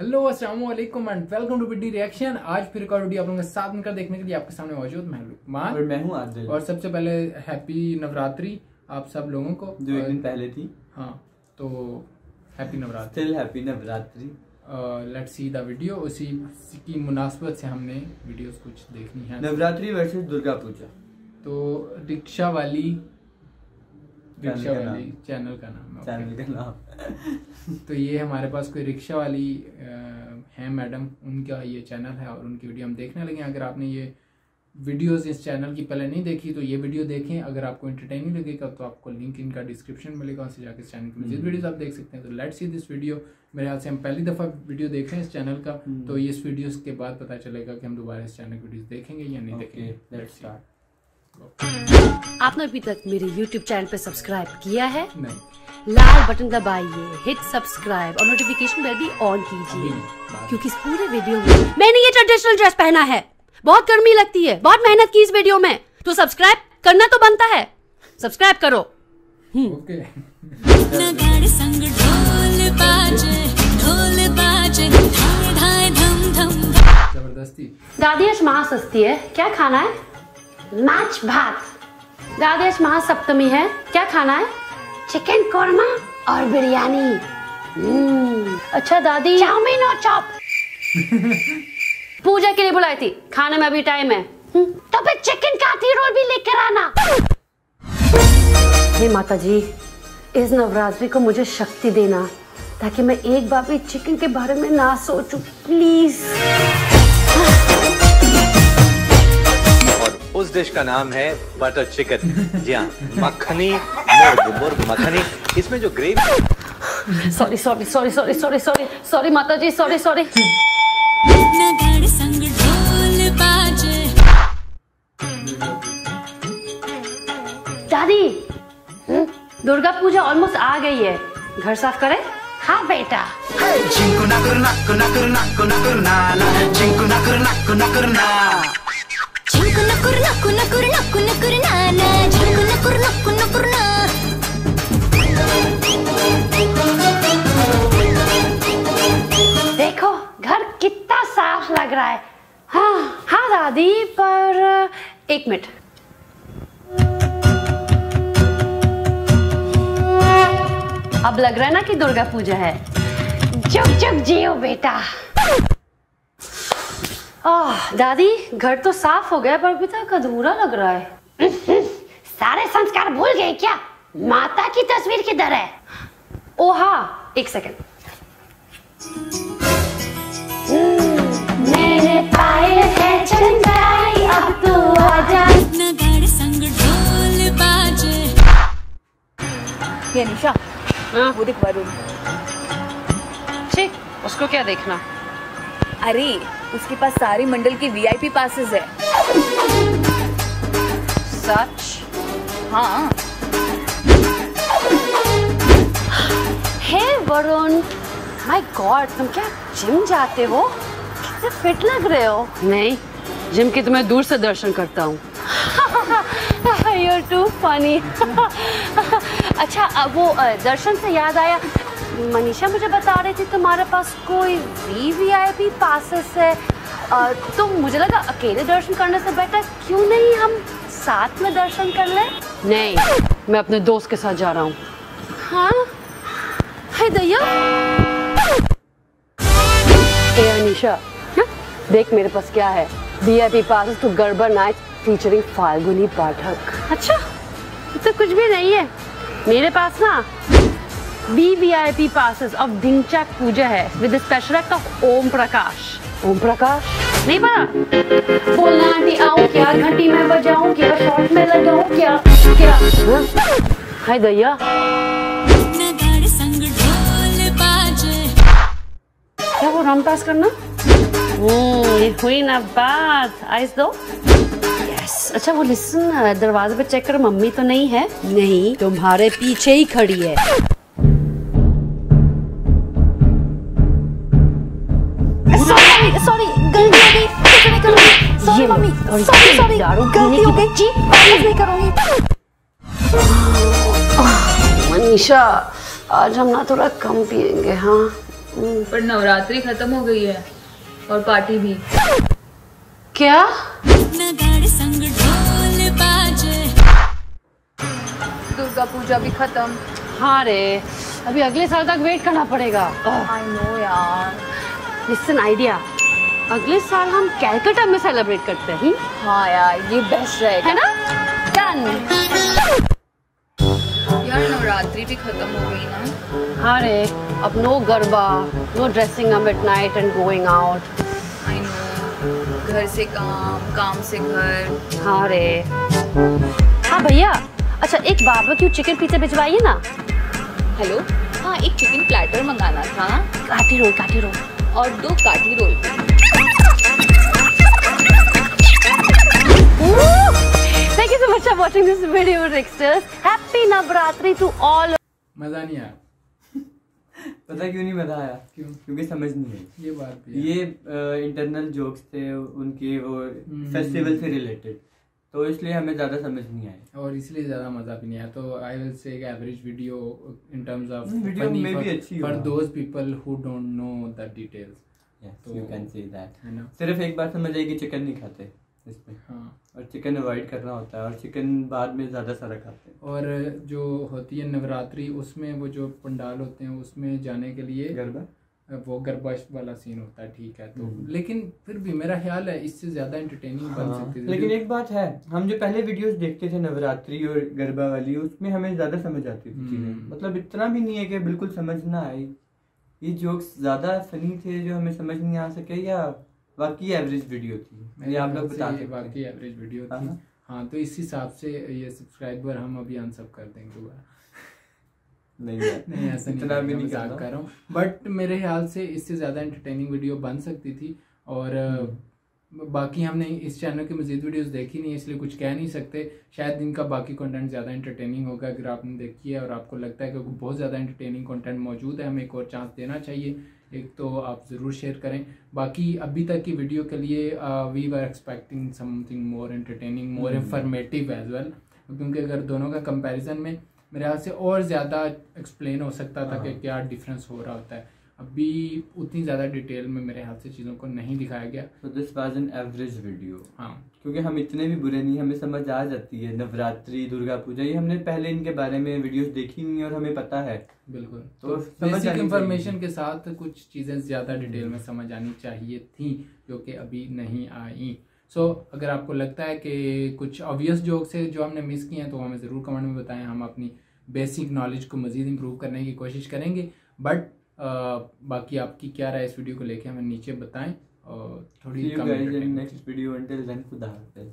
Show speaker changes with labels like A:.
A: Hello अस्सलाम वालेकुम and welcome to बिडी रिएक्शन आज फिर एक और वीडियो आप लोगों के साथ मिलकर देखने के लिए आपके सामने मौजूद मैं लुकमान
B: और मैं हूँ आदिल
A: और सबसे पहले हैप्पी नवरात्रि आप सब लोगों को।
B: जो एक दिन पहले थी।
A: हाँ तो happy Navratri
B: still happy Navratri
A: let's see the video उसी की मुनासबत से हमने वीडियोस कुछ देखनी है।
B: नवरात्रि वर्सेस दुर्गा पूजा।
A: तो रिक्शा वाली रिक्शा वाली चैनल का नाम है,
B: चैनल का नाम।
A: तो ये हमारे पास कोई रिक्शा वाली है मैडम उनका ये चैनल है और उनकी वीडियो हम देखने लगे अगर आपने ये वीडियोस इस चैनल की पहले नहीं देखी तो ये वीडियो देखें। अगर आपको इंटरटेनिंग लगेगा तो आपको लिंक इनका डिस्क्रिप्शन मिलेगा उससे जाकर इस चैनल की मजीद वीडियोस आप देख सकते हैं। तो लेट्स सी दिस वीडियो मेरे ख्याल से हम पहली दफ़ा वीडियो देख रहे हैं इस चैनल का।
B: हम्म।
A: तो इस वीडियोस के बाद पता चलेगा कि हम दोबारा इस चैनल की वीडियोस देखेंगे या नहीं
B: ओके
A: देखेंगे।
B: लेट्स स्टार्ट
C: आपने अभी तक मेरे YouTube चैनल पे सब्सक्राइब किया है?
A: नहीं।
C: लाल बटन दबाइए हिट सब्सक्राइब और नोटिफिकेशन बेल भी ऑन कीजिए। क्योंकि इस पूरे वीडियो में मैंने ये ट्रेडिशनल ड्रेस पहना है। बहुत गर्मी लगती है बहुत मेहनत की इस वीडियो में। तो सब्सक्राइब करना तो बनता है। सब्सक्राइब करो।
A: ओके।
D: नगाड़े संग ढोल बाजे ढोल बाजे ढाई ढाई धम धम।
A: ज़बरदस्ती।
C: दादी आज महासस्ती है। क्या खाना है? माछ भात। दादी आज महासप्तमी है। क्या खाना है? चिकन कोरमा और बिरयानी हम्म, अच्छा दादी। चाउमीन और चॉप पूजा के लिए बुलाई थी। खाने में अभी टाइम है। हम्म, तो फिर चिकन काठी रोल भी लेकर आना। हे माता जी इस नवरात्रि को मुझे शक्ति देना ताकि मैं एक बार भी चिकन के बारे में ना सोचूं। प्लीज़
E: उस डिश का नाम है बटर चिकन जी हाँ मक्खनी मुर्ग मुर्ग मक्खनी। इसमें जो gravy
C: sorry sorry sorry sorry sorry sorry sorry माता जी सॉरी सॉरी दादी हम्म, दुर्गा पूजा ऑलमोस्ट आ गई है। घर साफ़ करें? हाँ बेटा।
F: Cinku nakur nakur nakur nakur nakur nala Cinku nakur nakur nakur na
C: देखो, घर कितना साफ़ लग रहा है। हाँ हाँ दादी, पर, एक मिनट। अब लग रहा है ना कि दुर्गा पूजा है। चुप चुप जियो बेटा। आह दादी घर तो साफ़ हो गया पर अभी तक अधूरा लग रहा है। सारे संस्कार भूल गए क्या? माता की तस्वीर किधर है? ओ हाँ एक सेकंड मेरे पाए है चंदाई अब तो आजा।
D: नगाड़े संग ढोल बाजे।
G: ये निशा
C: हाँ?
G: वो देख वरुण।
C: ठीक उसको क्या देखना?
G: अरे उसके पास सारी मंडल की वीआईपी पासेस है।
C: सच?
G: हाँ।
C: हे वरुण माय गॉड तुम क्या जिम जाते हो? कितने फिट लग रहे हो? नहीं जिम की तो मैं दूर से दर्शन करता हूँ। You're too funny. अच्छा अब वो दर्शन से याद आया। मनीषा मुझे बता रही थी तुम्हारे पास कोई V V I P passes है? तो मुझे लगा अकेले दर्शन करने से बेटर क्यों नहीं हम साथ में दर्शन कर ले? नहीं मैं अपने दोस्त के साथ जा रहा हूँ। हाँ? है दैया। ए अनिशा हाँ? देख मेरे पास क्या है। VIP passes to Garba night featuring Falguni Pathak अच्छा तो कुछ भी नहीं है। मेरे पास ना V V I P passes of दिनचक पूजा है with special act of Om Prakash Om Prakash नहीं पता बोलना आंटी आओ क्या? घंटी में बजाऊं क्या? शॉर्ट में लगाऊँ क्या? क्या? हाँ? हाय दैया। क्या वो राउंड पास करना? हम्म ये हुई ना बात। आइस दो। यस अच्छा वो लिसन दरवाजे पे चेक कर मम्मी तो नहीं है? नहीं। तुम्हारे पीछे ही खड़ी है।
G: सॉरी सॉरी गलती हो गई। जी नहीं करूँगी।
C: मनीषा आज हम ना थोड़ा कम पियेंगे हाँ?
H: पर नवरात्रि खत्म हो गई है और पार्टी भी।
C: क्या?
D: नगाड़े संग ढोल बाजे
H: दुर्गा पूजा भी खत्म।
C: हाँ रे अभी अगले साल तक वेट करना पड़ेगा।
H: आई नो यार।
C: लिसन आइडिया अगले साल हम कैलकाटा में सेलिब्रेट करते हैं।
H: हाँ यार ये बेस्ट रहेगा।
C: है ना? डन
H: यार नवरात्रि भी खत्म हो गई ना।
C: हाँ रे अब no Garba no dressing up at night and going out
H: I know घर से काम काम से घर।
C: हाँ रे। हाँ भैया अच्छा एक बारबेक्यू चिकन पिज्जा भिजवाइए ना।
H: हेलो हाँ एक चिकन प्लेटर मंगाना था।
C: काटी रोल काटी रोल।
H: और दो kathi roll
C: watching this video, Ricksters. Happy Navratri to all.
A: मज़ा नहीं आया।
B: पता क्यों नहीं मज़ा आया?
A: क्यों?
B: क्योंकि समझ नहीं आई।
A: ये बात भी
B: ये इंटरनल जोक्स थे उनके वो फेस्टिवल से रिलेटेड तो इसलिए हमें ज़्यादा समझ नहीं आए
A: और इसलिए ज़्यादा मज़ा भी नहीं आया। तो आई विल से एक average video in terms of
B: hmm, video में भी अच्छी
A: for. Those people who don't know the details तो-
B: यू कैन से दैट
A: है ना?
B: सिर्फ़ एक बात समझ आई कि चिकन नहीं खाते। चिकन अवॉइड करना होता है और चिकन बाद में ज़्यादा सारा खाते हैं।
A: और जो होती है नवरात्रि उसमें वो जो पंडाल होते हैं उसमें जाने के लिए
B: गरबा?
A: वो गरबा वाला सीन होता है ठीक है तो
B: हम्म।
A: लेकिन फिर भी मेरा ख्याल है इससे ज़्यादा एंटरटेनिंग
B: हाँ, बन
A: सकती है।
B: लेकिन एक बात है हम जो पहले वीडियोस देखते थे नवरात्रि और गरबा वाली उसमें हमें ज़्यादा समझ आती थी चीज़ें।
A: हम्म।
B: मतलब इतना भी नहीं है कि बिल्कुल समझ ना आए। ये जोक्स ज़्यादा फनी थे जो हमें समझ नहीं आ सके या बाकी एवरेज वीडियो थी।
A: मेरे
B: ये आप लोग बता
A: बाकी एवरेज वीडियो
B: हाँ,
A: थी।
B: हाँ।
A: हाँ तो इस हिसाब से ये सब्सक्राइबर हम अभी अनसब कर देंगे दोबारा।
B: नहीं
A: नहीं ऐसा नहीं
B: भी नहीं
A: कर रहा हूँ। बट मेरे ख्याल से इससे ज़्यादा एंटरटेनिंग वीडियो बन सकती थी और
B: हम्म।
A: बाकी हमने इस चैनल की मजीद वीडियोस देखी नहीं है इसलिए कुछ कह नहीं सकते। शायद इनका बाकी कंटेंट ज़्यादा एंटरटेनिंग होगा अगर आपने देखी है और आपको लगता है कि बहुत ज़्यादा एंटरटेनिंग कंटेंट मौजूद है हमें एक और चांस देना चाहिए। एक तो आप ज़रूर शेयर करें। बाकी अभी तक की वीडियो के लिए we were expecting something more entertaining more informative as well क्योंकि अगर दोनों का कंपैरिजन में मेरे ख्याल से और ज़्यादा एक्सप्लेन हो सकता था कि
B: हाँ।
A: क्या डिफरेंस हो रहा होता है। अभी उतनी ज़्यादा डिटेल में मेरे हाथ से चीज़ों को नहीं दिखाया गया।
B: तो this was an average video
A: हाँ।
B: क्योंकि हम इतने भी बुरे नहीं हमें समझ आ जाती है नवरात्रि दुर्गा पूजा ये हमने पहले इनके बारे में वीडियोस देखी नहीं और हमें पता है।
A: बिल्कुल।
B: तो
A: तो बेसिक इंफॉर्मेशन के साथ कुछ चीज़ें ज़्यादा डिटेल में समझ आनी चाहिए थी जो कि अभी नहीं आई। सो अगर आपको लगता है कि कुछ ऑब्वियस जोक्स है जो हमने मिस किए हैं तो हमें ज़रूर कमेंट में बताएँ। हम अपनी बेसिक नॉलेज को मज़ीद इम्प्रूव करने की कोशिश करेंगे। बट बाकी आपकी क्या राय इस वीडियो को लेके हमें नीचे बताएँ और थोड़ी
B: नेक्स्ट वीडियो